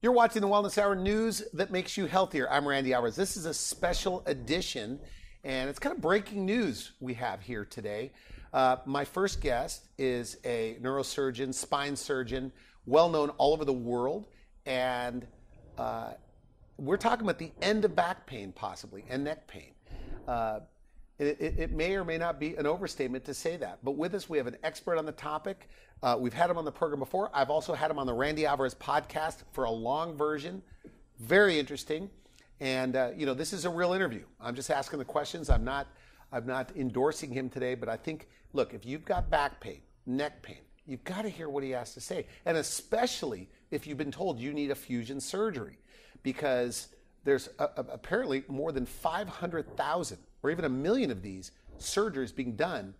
You're watching the Wellness Hour news that makes you healthier. I'm Randy Alvarez. This is a special edition, and it's kind of breaking news we have here today. Uh, my first guest is a neurosurgeon, spine surgeon, well known all over the world, and uh, we're talking about the end of back pain, possibly, and neck pain. Uh, it, it, may or may not be an overstatement to say that. But with us, we have an expert on the topic. Uh, we've had him on the program before. I've also had him on the Randy Alvarez podcast for a long version. Very interesting. And, uh, you know, this is a real interview. I'm just asking the questions. I'm not, I'm not endorsing him today, but I think, look, if you've got back pain, neck pain, you've got to hear what he has to say. And especially if you've been told you need a fusion surgery, because there's a, a, apparently more than 500,000 or even a million of these surgeries being done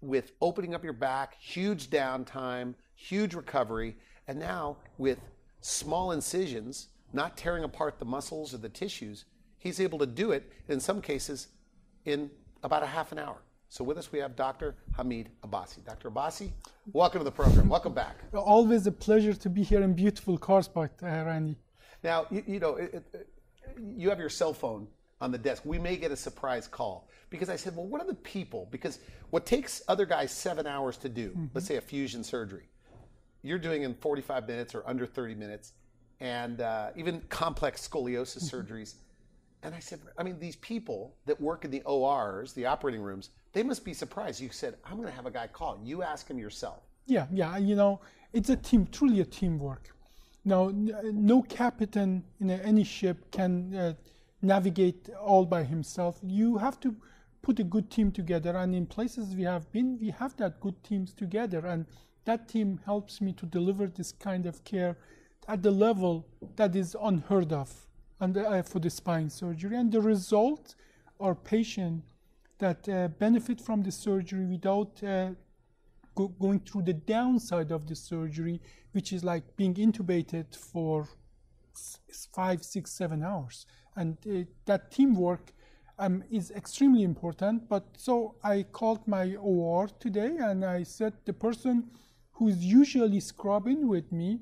with opening up your back, huge downtime, huge recovery, and now with small incisions, not tearing apart the muscles or the tissues, he's able to do it in some cases in about a half an hour. So with us we have Dr. Hamid Abbasi. Dr. Abbasi, welcome to the program. Welcome back. Always a pleasure to be here in beautiful Carlsbad, uh, Randy. Now, you, you know, it, it, you have your cell phone on the desk. We may get a surprise call because I said, well, what are the people? Because what takes other guys seven hours to do, mm-hmm. let's say a fusion surgery, you're doing in 45 minutes or under 30 minutes, and uh, even complex scoliosis mm-hmm. surgeries. And I said, I mean, these people that work in the ORs, the operating rooms, they must be surprised. You said, I'm going to have a guy call. You ask him yourself. Yeah, yeah. You know, it's a team, truly a teamwork. Now, no captain in any ship can. Uh, navigate all by himself. You have to put a good team together. And in places we have been, we have that good teams together. And that team helps me to deliver this kind of care at the level that is unheard of and, uh, for the spine surgery. And the result are patients that uh, benefit from the surgery without uh, go- going through the downside of the surgery, which is like being intubated for five, six, seven hours and uh, that teamwork um, is extremely important. But so I called my OR today and I said the person who's usually scrubbing with me,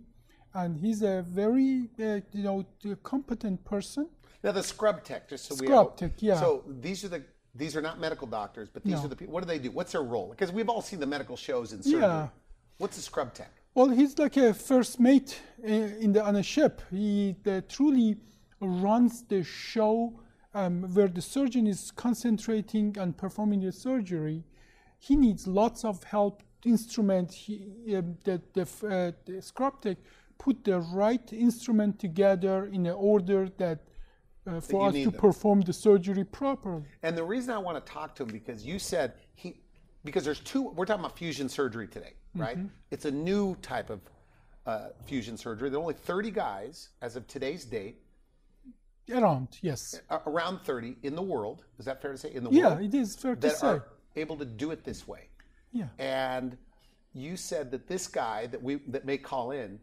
and he's a very uh, you know competent person. Now the scrub tech, just so scrub we scrub tech, yeah. So these are the these are not medical doctors, but these no. are the people. What do they do? What's their role? Because we've all seen the medical shows in surgery. Yeah. What's a scrub tech? Well, he's like a first mate uh, in the on a ship. He truly runs the show um, where the surgeon is concentrating on performing the surgery, he needs lots of help. Instrument, he, um, the, the, uh, the scrub tech put the right instrument together in an order that uh, for us to them. perform the surgery properly. And the reason I want to talk to him because you said he, because there's two. We're talking about fusion surgery today, right? Mm-hmm. It's a new type of uh, fusion surgery. There are only 30 guys as of today's date Around, yes. Around 30 in the world. Is that fair to say? In the yeah, world? Yeah, it is fair to say. Are able to do it this way. Yeah. And you said that this guy that we that may call in,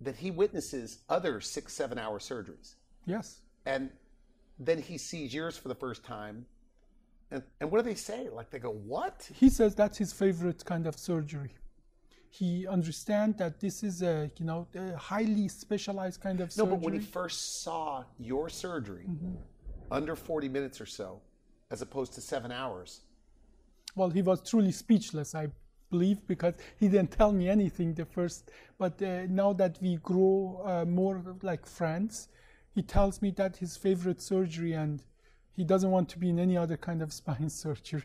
that he witnesses other six, seven hour surgeries. Yes. And then he sees yours for the first time. And, and what do they say? Like they go, what? He says that's his favorite kind of surgery he understands that this is a you know a highly specialized kind of no, surgery. No, but when he first saw your surgery, mm-hmm. under 40 minutes or so, as opposed to seven hours. Well, he was truly speechless, I believe, because he didn't tell me anything the first. But uh, now that we grow uh, more like friends, he tells me that his favorite surgery and he doesn't want to be in any other kind of spine surgery.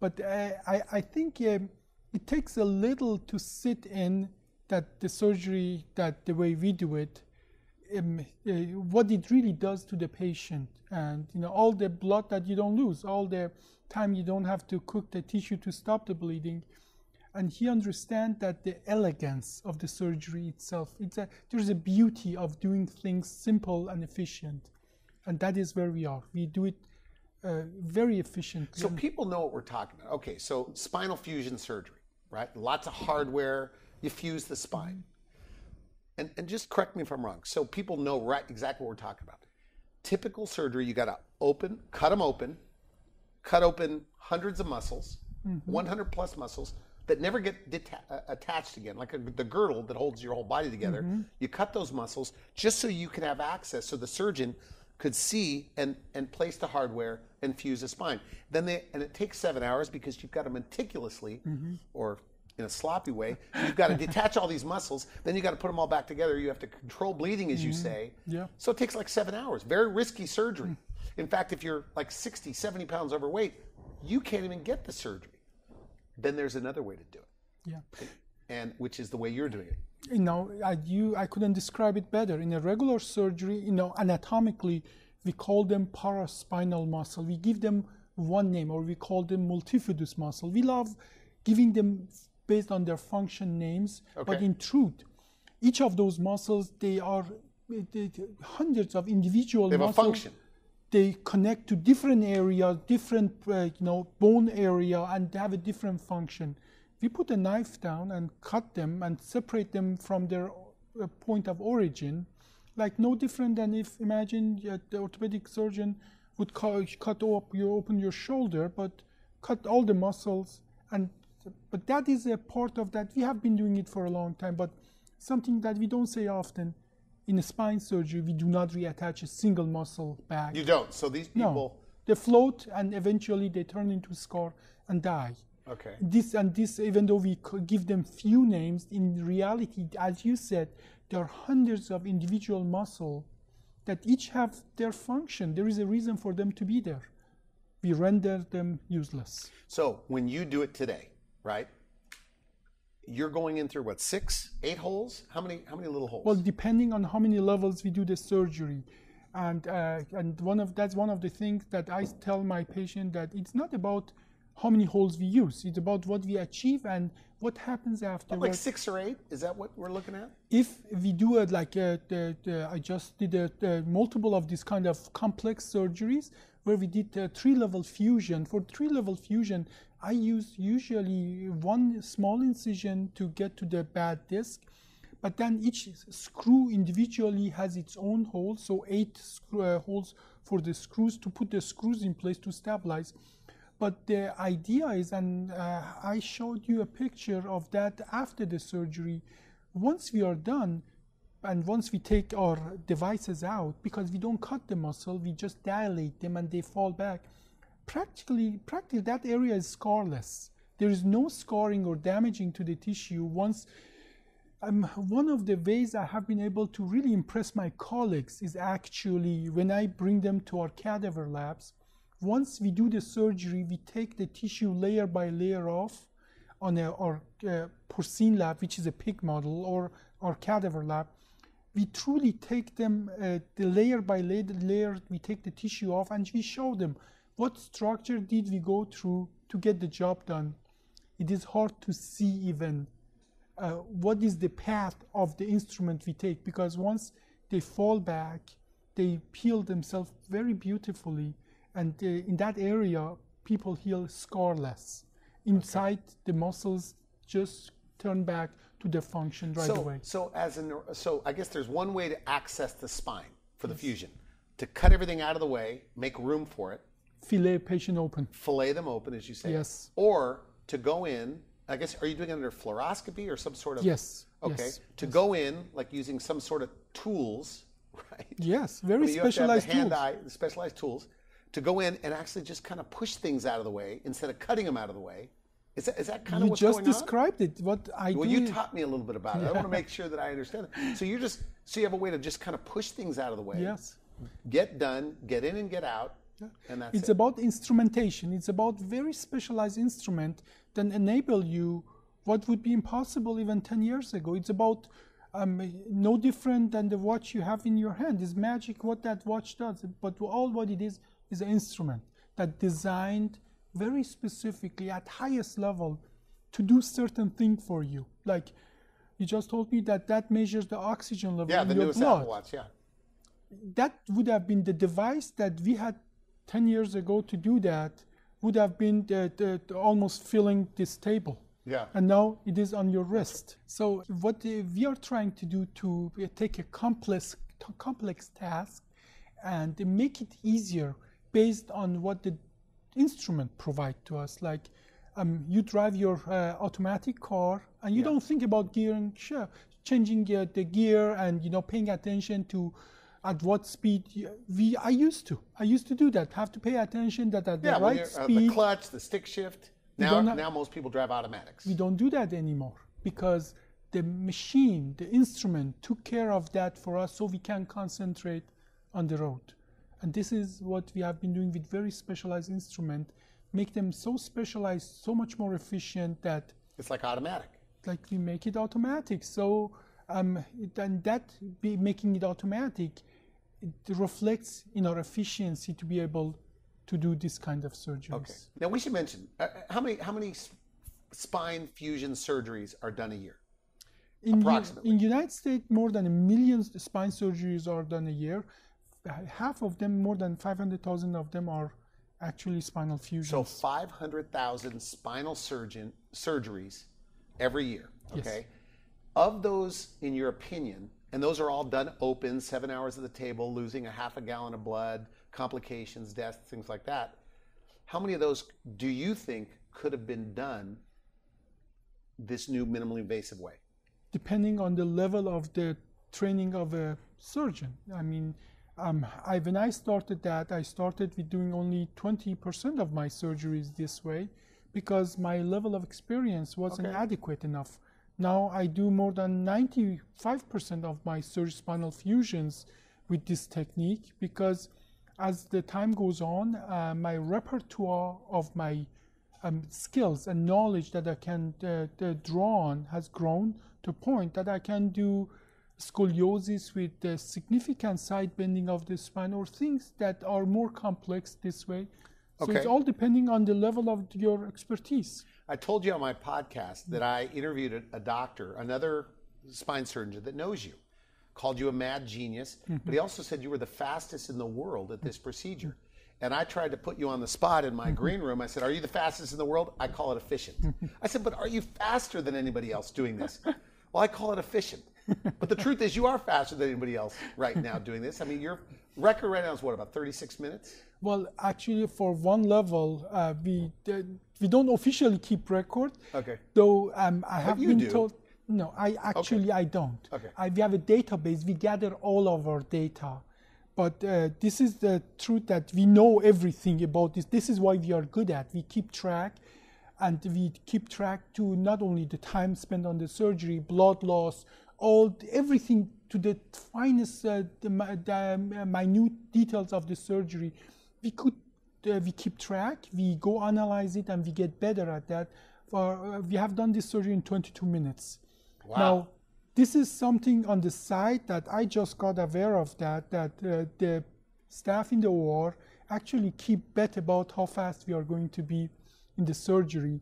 But uh, I, I think. Um, it takes a little to sit in that the surgery that the way we do it um, uh, what it really does to the patient and you know all the blood that you don't lose all the time you don't have to cook the tissue to stop the bleeding and he understands that the elegance of the surgery itself it's a there's a beauty of doing things simple and efficient and that is where we are we do it uh, very efficiently so people know what we're talking about okay so spinal fusion surgery right? Lots of hardware. You fuse the spine. And, and just correct me if I'm wrong. So people know right exactly what we're talking about. Typical surgery, you got to open, cut them open, cut open hundreds of muscles, mm-hmm. 100 plus muscles, that never get deta- uh, attached again, like a, the girdle that holds your whole body together. Mm-hmm. You cut those muscles just so you can have access, so the surgeon could see and, and place the hardware and fuse the spine. Then they and it takes seven hours because you've got to meticulously mm-hmm. or in a sloppy way, you've got to detach all these muscles. Then you got to put them all back together. You have to control bleeding, as you mm-hmm. say. Yeah. So it takes like seven hours. Very risky surgery. Hmm. In fact, if you're like 60, 70 pounds overweight, you can't even get the surgery. Then there's another way to do it, Yeah. and which is the way you're doing it. you know, I, you, I couldn't describe it better. In a regular surgery, you know, anatomically, we call them paraspinal muscle. We give them one name, or we call them multifidus muscle. We love giving them based on their function names, okay. but in truth, each of those muscles, they are they- they- hundreds of individual They have a muscles function. They connect to different areas, different uh, you know bone area, and have a different function. We put a knife down and cut them and separate them from their uh, point of origin, like no different than if imagine uh, the orthopedic surgeon would cut, cut up you open your shoulder, but cut all the muscles and but that is a part of that. We have been doing it for a long time, but something that we don't say often. In a spine surgery, we do not reattach a single muscle back. You don't. So these No, people. they float and eventually they turn into scar and die. Okay. This and this, even though we give them few names, in reality, as you said, there are hundreds of individual muscle that each have their function. There is a reason for them to be there. We render them useless. So when you do it today, right? You're going in through what six, eight holes? How many? How many little holes? Well, depending on how many levels we do the surgery, and uh, and one of that's one of the things that I tell my patient that it's not about how many holes we use. It's about what we achieve and what happens after. like six or eight? Is that what we're looking at? if we do it like uh, the, the, I just did a, multiple of these kind of complex surgeries where we did uh, three level fusion. For three level fusion, I use usually one small incision to get to the bad disc, but then each screw individually has its own hole, so eight screw, uh, holes for the screws to put the screws in place to stabilize. But the idea is, and uh, I showed you a picture of that after the surgery. Once we are done, and once we take our devices out, because we don't cut the muscle, we just dilate them and they fall back. Practically, practically that area is scarless. There is no scarring or damaging to the tissue once um, one of the ways I have been able to really impress my colleagues is actually when I bring them to our cadaver labs. Once we do the surgery, we take the tissue layer by layer off on a, our uh, porcine lab, which is a pig model, or our cadaver lab. We truly take them uh, the layer by layer, layer, we take the tissue off and we show them what structure did we go through to get the job done. It is hard to see even uh, what is the path of the instrument we take because once they fall back they peel themselves very beautifully and uh, in that area people heal scarless inside the muscles just turn back to their function right so, away so as in, so I guess there's one way to access the spine for the fusion, to cut everything out of the way, make room for it, fillet patient open fillet them open, as you say. Yes. Or to go in. I guess are you doing it under fluoroscopy or some sort of? yes Okay. yes, To go in, like using some sort of tools, right? yes I very mean, you have have specialized the hand tools eye, specialized tools, to go in and actually just kind of push things out of the way instead of cutting them out of the way. Is that, is that kind of you what's just going on? described it what i Well, do you taught me a little bit about it. I want to make sure that I understand it. So you're just so you have a way to just kind of push things out of the way. yes Get done, get in and get out, Yeah. and that's it's it. about instrumentation it's about very specialized instrument that enable you what would be impossible even 10 years ago it's about um, no different than the watch you have in your hand it's magic what that watch does but all what it is is an instrument that designed very specifically at highest level to do certain thing for you like you just told me that that measures the oxygen level yeah, in the your newest blood Apple Watch. Yeah. that would have been the device that we had 10 years ago to do that would have been the, the, the almost filling this table Yeah. and now it is on your wrist so what we are trying to do to uh, take a complex complex task and make it easier based on what the instrument provide to us like um, you drive your uh, automatic car and you don't think about gearing, sure, changing uh, the gear and you know paying attention to at what speed we I used to I used to do that have to pay attention that at the when right you're, uh, speed the clutch, the stick shift. Now, have- now most people drive automatics. we don't do that anymore because the machine, the instrument took care of that for us so we can concentrate on the road. And this is what we have been doing with very specialized instrument, make them so specialized, so much more efficient that It's like automatic. like we make it automatic. So um, and that be making it automatic, it reflects in our efficiency to be able to do this kind of surgeries. Okay. Now we should mention uh, uh, how many how many spine fusion surgeries are done a year? In Approximately. in United States, more than a million spine surgeries are done a year. Half of them, more than 500,000 of them are actually spinal fusions. So 500,000 spinal surgeon surgeries every year. Yes. Okay. Of those, in your opinion, and those are all done open, seven hours at the table, losing a half a gallon of blood, complications, deaths, things like that. How many of those do you think could have been done this new minimally invasive way? depending on the level of the training of a surgeon. I mean, um, I, when I started that, I started with doing only 20% of my surgeries this way because my level of experience wasn't Okay. adequate enough. Now I do more than 95% of my spinal fusions with this technique because as the time goes on, uh, my repertoire of my um, skills and knowledge that I can uh, uh, draw on has grown to a point that I can do scoliosis with significant side bending of the spine or things that are more complex this way. So it's all depending on the level of your expertise. I told you on my podcast that I interviewed a, a doctor, another spine surgeon that knows you, called you a mad genius, but he mm-hmm. also said you were the fastest in the world at this procedure. And I tried to put you on the spot in my mm-hmm. green room. I said, Are you the fastest in the world? I call it efficient. Mm-hmm. I said, But are you faster than anybody else doing this? Well, I call it efficient. But the truth is, you are faster than anybody else right now doing this. I mean, your record right now is what, about 36 minutes? Well, actually, for one level, uh, we uh, we don't officially keep record. Okay. Though um, I have you been do. told. No, I actually I don't. Okay. I, we have a database. We gather all of our data, but uh, this is the truth that we know everything about this. This is why we are good at. We keep track, and we keep track to not only the time spent on the surgery, blood loss, all everything to the finest, uh, the, the uh, minute details of the surgery. We could, uh, we keep track. We go analyze it, and we get better at that. For uh, we have done this surgery in 22 minutes. Wow. Now, this is something on the side that I just got aware of that that uh, the staff in the OR actually keep bet about how fast we are going to be in the surgery.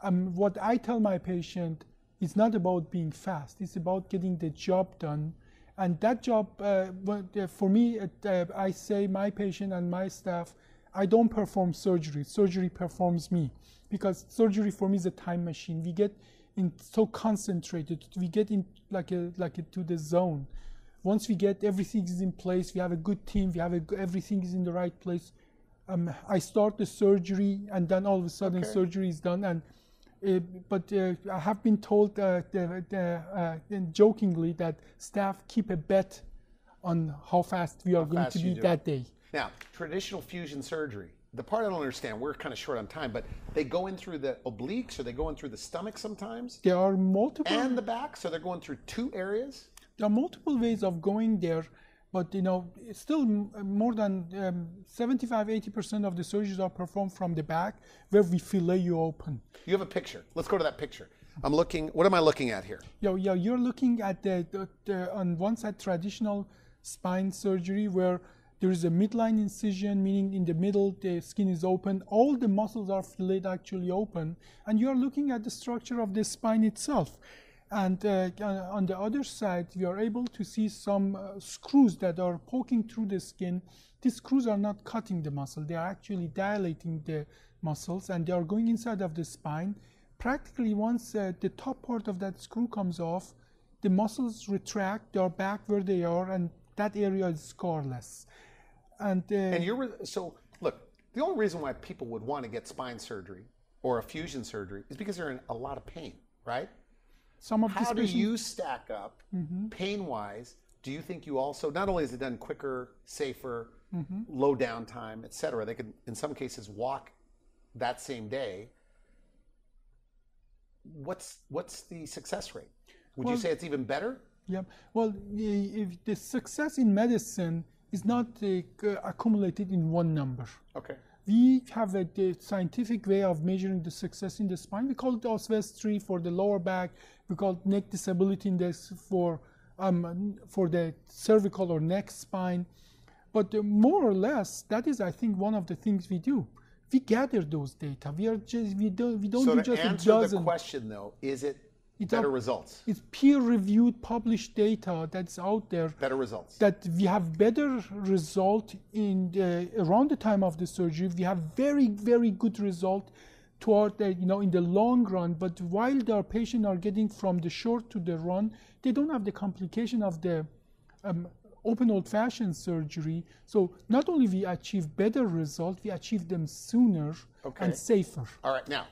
Um, what I tell my patient is not about being fast; it's about getting the job done. And that job, uh, uh, for me, uh, I say my patient and my staff, I don't perform surgery. Surgery performs me because surgery for me is a time machine. We get in so concentrated. We get in like a like a, to the zone. Once we get everything is in place, we have a good team. We have a, everything is in the right place. Um, I start the surgery, and then all of a sudden Okay. surgery is done. And uh, but uh, I have been told uh, the, the, uh, jokingly that staff keep a bet on how fast we are going to be that day. Now, traditional fusion surgery. The part I don't understand, we're kind of short on time, but they go in through the obliques or they go in through the stomach sometimes There are multiple and the back, so they're going through two areas. there are multiple ways of going there, but you know, still more than um, 75 80% of the surgeries are performed from the back where we fillet you open. You have a picture. Let's go to that picture. I'm looking, what am I looking at here? Yeah, yeah, you're looking at the, the, the on one side traditional spine surgery where there is a midline incision, meaning in the middle the skin is open. All the muscles are filleted actually open, and you are looking at the structure of the spine itself. And uh, on the other side, we are able to see some uh, screws that are poking through the skin. These screws are not cutting the muscle; they are actually dilating the muscles, and they are going inside of the spine practically once uh, the top part of that screw comes off, the muscles retract, they are back where they are, and that area is scarless. And, uh, And you're, so look, the only reason why people would want to get spine surgery or a fusion surgery is because they're in a lot of pain, right? Some of How do you stack up pain wise? Do you think you also, not only is it done quicker, safer, low downtime, et cetera, they can, in some cases, walk that same day. What's, what's the success rate? Would you say it's even better? Yeah. Well, if the success in medicine is not uh, accumulated in one number. Okay. We have a the scientific way of measuring the success in the spine. We call it Oswestry for the lower back. We call it neck disability index for um, for the cervical or neck spine. But uh, more or less, that is, I think, one of the things we do. We gather those data. We are just we don't we don't So do just a dozen. So to answer the question, though, is it It's better up- results? It's peer-reviewed, published data that's out there Better results. that we have better result in the, around the time of the surgery. We have very very good result toward the, you know in the long run. But while the patients are getting from the short to the run, they don't have the complication of the um, open old-fashioned surgery. So not only we achieve better result, we achieve them sooner Okay. and safer. All right, now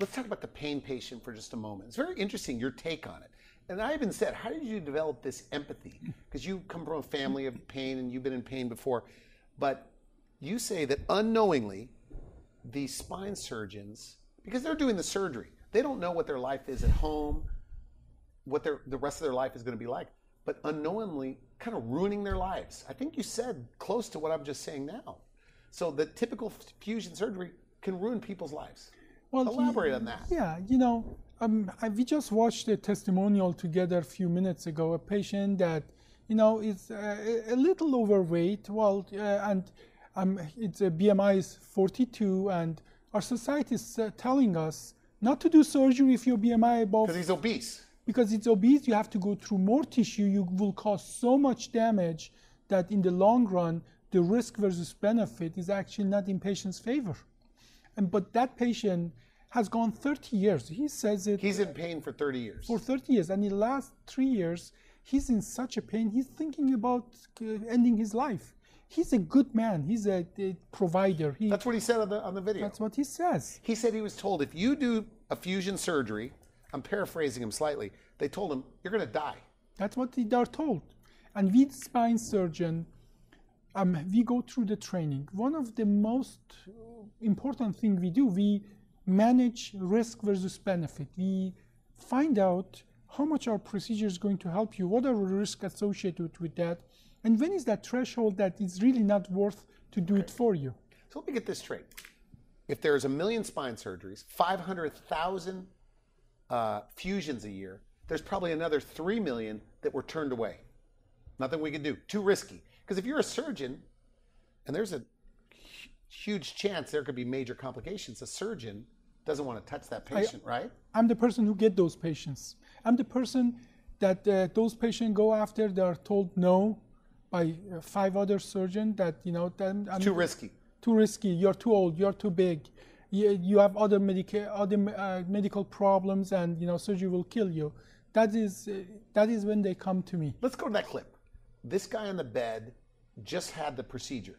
let's talk about the pain patient for just a moment. It's very interesting your take on it. And I even said, how did you develop this empathy? Because you come from a family of pain and you've been in pain before. But you say that unknowingly, the spine surgeons, because they're doing the surgery, they don't know what their life is at home, what their, the rest of their life is going to be like, but unknowingly kind of ruining their lives. I think you said close to what I'm just saying now. So the typical fusion surgery can ruin people's lives. Well, Elaborate on that. Yeah, you know, um, I, we just watched a testimonial together a few minutes ago. A patient that, you know, is uh, a little overweight. Well, uh, and um, its a BMI is 42, and our society is uh, telling us not to do surgery if your BMI above Because he's obese. because it's obese, you have to go through more tissue. You will cause so much damage that in the long run, the risk versus benefit is actually not in patient's favor. And but that patient has gone 30 years. He says it He's in pain for 30 years. for 30 years, and in the last three years, he's in such a pain. He's thinking about uh, ending his life. He's a good man. He's a, a provider. He, That's what he said on the, on the video. that's what he says. He said he was told if you do a fusion surgery, I'm paraphrasing him slightly, they told him, you're going to die. That's what they are told. And we spine surgeon, um, we go through the training. One of the most uh, important thing we do, we manage risk versus benefit. We find out how much our procedure is going to help you, what are the risks associated with that, and when is that threshold that it's really not worth to do it for you. So let me get this straight. If there's a million spine surgeries, 500,000 uh, fusions a year, there's probably another 3 million that were turned away. Nothing we can do. Too risky. Because if you're a surgeon, and there's a huge chance there could be major complications, a surgeon doesn't want to touch that patient, right? I'm the person who get those patients. I'm the person that uh, those patients go after. They are told no by uh, five other surgeons that you know then I'm Too risky. too risky. You're too old. You're too big. You, you have other medica- other uh, medical problems, and you know surgery will kill you. That is uh, that is when they come to me. Let's go to that clip. This guy on the bed just had the procedure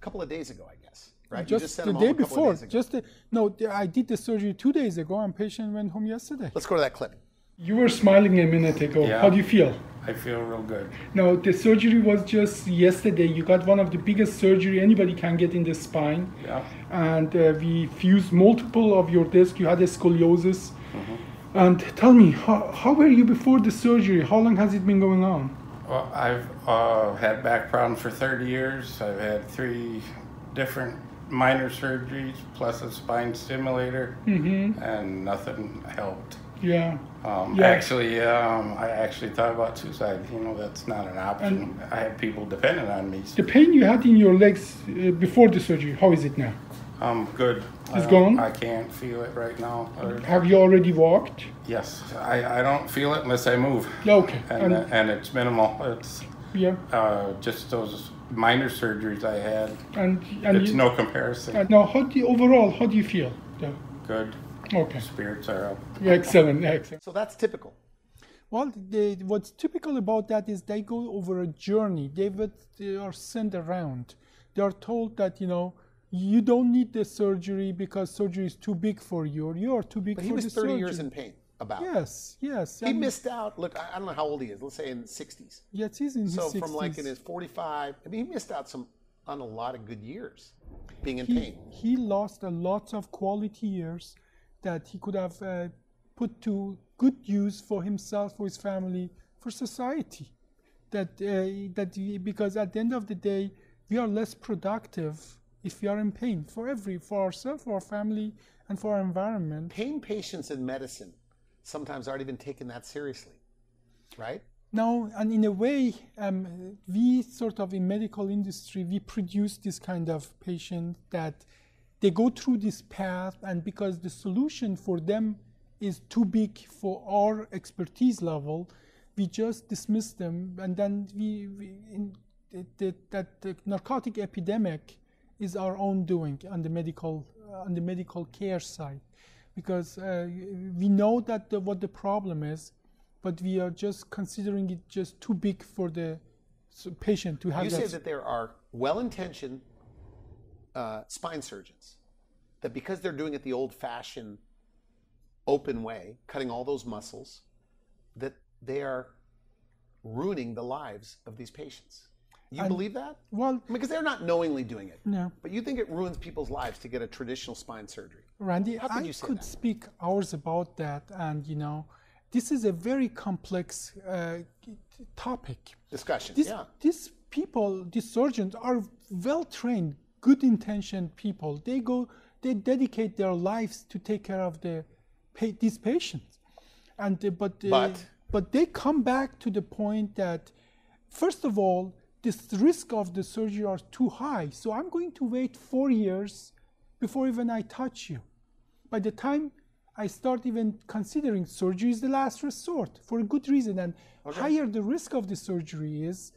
a couple of days ago, I guess. Right? You Just, the day a couple of before. Just the, no, I did the surgery two days ago, and patient went home yesterday. Let's go to that clip. You were smiling a minute ago. Yeah. How do you feel? I feel real good. No, the surgery was just yesterday. You got one of the biggest surgery anybody can get in the spine. Yeah. And uh, we fused multiple of your disc. You had a scoliosis. And tell me, how, how were you before the surgery? How long has it been going on? Well, I've uh, had back problems for 30 years. I've had three different minor surgeries plus a spine stimulator, and nothing helped. Yeah. Um, Yeah. Actually, um, I actually thought about suicide. You know, that's not an option. I have people dependent on me. The pain you had in your legs uh, before the surgery, how is it now? I'm good. I It's don't- gone? I can't feel it right now. Have you already walked? yes, I, I don't feel it unless I move. Okay. And, And, and it's minimal. It's yeah. uh, just those minor surgeries I had. And, and It's you, no comparison. uh, now, how do you, overall, how do you feel? though? Good. Okay. Spirits are up. Excellent. Excellent. So that's typical. Well, they, what's typical about that is they go over a journey. They, would, they are sent around. They are told that you know you don't need the surgery because surgery is too big for you, or you're too big But for he was 30 surgery. years in pain. About. Yes, yes. He and- missed out. Look, I I don't know how old he is. Let's say in the 60s. Yes, he's in So his 60s. from like in his 45, I mean, he missed out some on a lot of good years being in he, pain. he lost a lot of quality years that he could have uh, put to good use for himself, for his family, for society. That uh, that we, because at the end of the day, we are less productive if we are in pain for every for ourselves, for our family, and for our environment. Pain patients in medicine sometimes aren't even taken that seriously, right? No, and in a way, um, we sort of in medical industry we produce this kind of patient that they go through this path, and because the solution for them is too big for our expertise level, we just dismiss them, and then we, we in, the, that the narcotic epidemic is our own doing on the medical on the medical care side, because uh, we know that the, what the problem is, but we are just considering it just too big for the patient to have You that. say that there are well-intentioned uh, spine surgeons that because they're doing it the old-fashioned, open way, cutting all those muscles, that they are ruining the lives of these patients. You believe that? well, Because they're not knowingly doing it. no. But you think it ruins people's lives to get a traditional spine surgery. Randy, How could I you say could that? speak hours about that, and you know, this is a very complex uh, topic. Discussion. These, yeah. these people, these surgeons, are well trained, good intentioned people. They go, they dedicate their lives to take care of the pa- these patients, and uh, but uh, But? but they come back to the point that, first of all, this risk of the surgery are too high. So I'm going to wait four years before even I touch you. By the time I start even considering surgery is the last resort for a good reason, and higher the risk of the surgery is,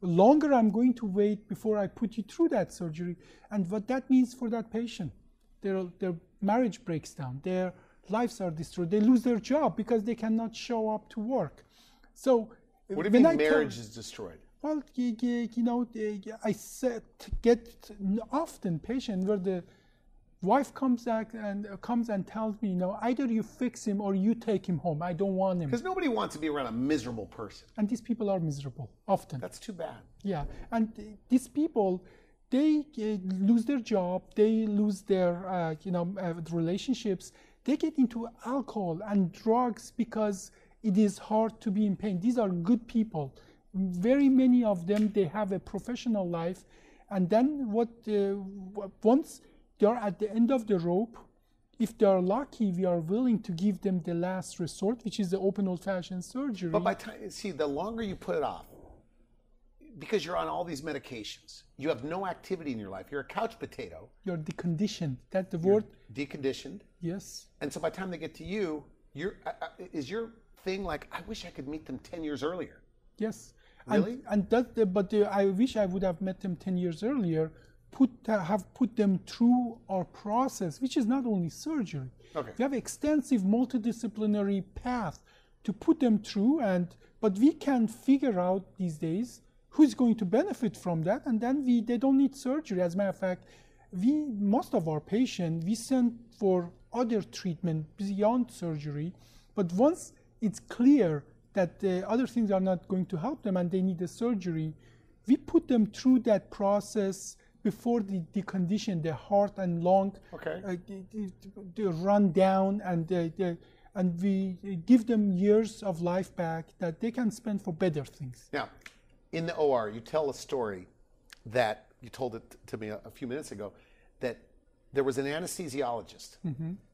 longer I'm going to wait before I put you through that surgery. And what that means for that patient, their their marriage breaks down, their lives are destroyed, they lose their job because they cannot show up to work. So What do you mean I tell- marriage is destroyed? Well, you know, uh, I said get often patient where the wife comes back and uh, comes and tells me, you know, either you fix him or you take him home. I don't want him. Because nobody wants to be around a miserable person. And these people are miserable often. That's too bad. Yeah, and uh, these people, they uh, lose their job, they lose their, uh, you know, uh, relationships. They get into alcohol and drugs because it is hard to be in pain. These are good people. Very many of them, they have a professional life, and then what? Uh, once they are at the end of the rope, if they are lucky, we are willing to give them the last resort, which is the open old-fashioned surgery. But by time, see, the longer you put it off, because you're on all these medications, you have no activity in your life. You're a couch potato, You're deconditioned. That the word, deconditioned, yes. and so by the time they get to you, you're uh, uh, is your thing like, I wish I could meet them ten years earlier. Yes. Really? And, and that, uh, but uh, I wish I would have met them 10 years earlier, put, uh, have put them through our process, which is not only surgery. Okay. We have extensive multidisciplinary path to put them through, and but we can figure out these days who's going to benefit from that, and then we they don't need surgery. As a matter of fact, we most of our patients we send for other treatment beyond surgery, but once it's clear that the other things are not going to help them and they need a surgery, we put them through that process before the decondition, the heart and lung Okay. uh, the- the- the run down, and the, the, and we give them years of life back that they can spend for better things. Now, in the OR, you tell a story that you told it to me a, a few minutes ago that there was an anesthesiologist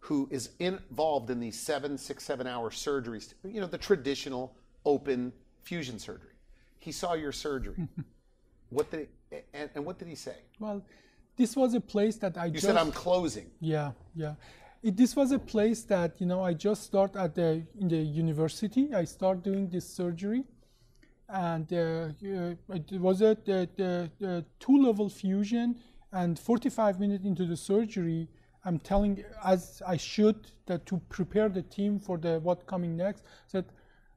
who is involved in these seven, six, seven hour surgeries, you know, the traditional open fusion surgery. He saw your surgery. what did he, and, and what did he say? Well, this was a place that I You just said I'm closing. Yeah, yeah. It, this was a place that you know I just start at the in the university. I start doing this surgery, and uh, uh, it was a the, the, the two level fusion. And 45 minutes into the surgery, I'm telling as I should that to prepare the team for the what coming next. That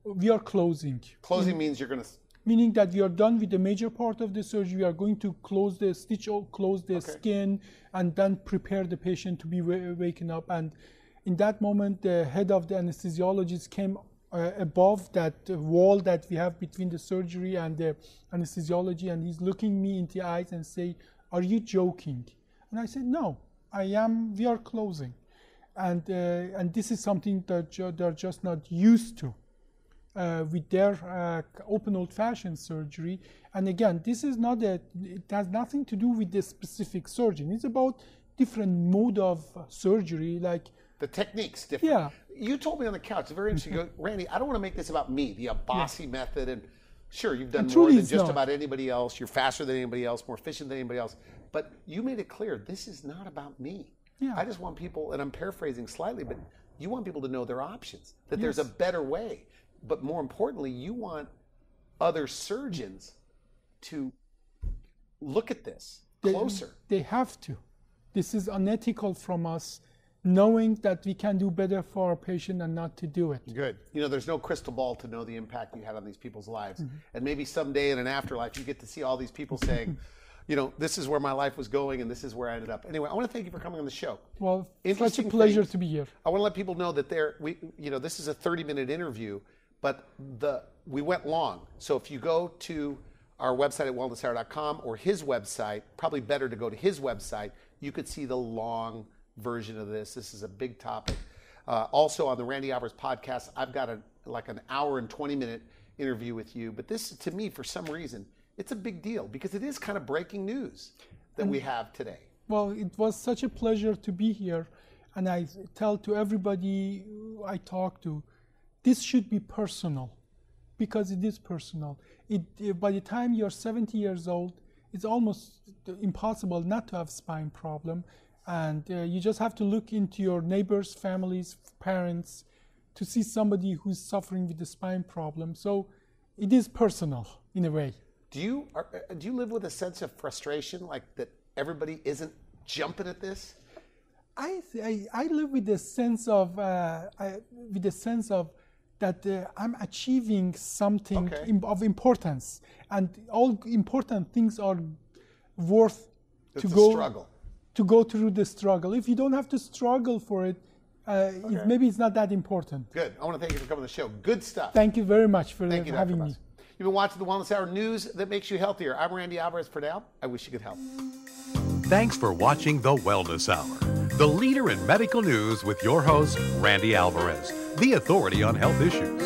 we are closing. Closing means you're going to meaning that we are done with the major part of the surgery. We are going to close the stitch, close the skin, and then prepare the patient to be wa- waken up. And in that moment, the head of the anesthesiologist came uh, above that uh, wall that we have between the surgery and the anesthesiology, and he's looking me in the eyes and say, "Are you joking?" And I said, "No, I am. We are closing." And uh, and this is something that ju- they're just not used to uh, with their uh, open old-fashioned surgery. And again, this is not a. It has nothing to do with the specific surgeon. It's about different mode of surgery, like The technique's different. Yeah. You told me on the couch, it's very interesting. You go, Randy, I don't want to make this about me, the Abbasi method. And sure, you've done more than just not. about anybody else. You're faster than anybody else, more efficient than anybody else. But you made it clear this is not about me. Yeah. I just want people, and I'm paraphrasing slightly, but you want people to know their options, that there's a better way. But more importantly, you want other surgeons to look at this they, closer. They have to. This is unethical from us, knowing that we can do better for our patient and not to do it. Good. You know, there's no crystal ball to know the impact you had on these people's lives. Mm-hmm. And maybe someday in an afterlife, you get to see all these people saying, you know, this is where my life was going and this is where I ended up. Anyway, I want to thank you for coming on the show. Well, it's such a pleasure things. to be here. I want to let people know that there, we, you know, this is a 30 minute interview, but the we went long. So if you go to our website at wellnesshour.com or his website, probably better to go to his website. You could see the long version of this. This is a big topic. Uh, also on the Randy Alvarez podcast, I've got a like an hour and 20 minute interview with you. But this, to me, for some reason, it's a big deal because it is kind of breaking news that we have today. Well, it was such a pleasure to be here. And I tell to everybody I talk to, this should be personal because it is personal. It, by the time you're 70 years old, it's almost impossible not to have spine problem. And uh, you just have to look into your neighbors, families, parents to see somebody who's suffering with a spine problem. So it is personal in a way. Do you are, uh, do you live with a sense of frustration, like that everybody isn't jumping at this? I, I, I live with a sense of uh, I, with the sense of that uh, I'm achieving something Okay. of importance, and all important things are worth It's to a go struggle. To go through the struggle. If you don't have to struggle for it, uh, it, maybe it's not that important. Good. I want to thank you for coming to the show. Good stuff. Thank you very much for Thank you, Dr. having Buss. me. You've been watching the Wellness Hour news that makes you healthier. I'm Randy Alvarez for now. I wish you could help. Thanks for watching The Wellness Hour, the leader in medical news with your host, Randy Alvarez, the authority on health issues.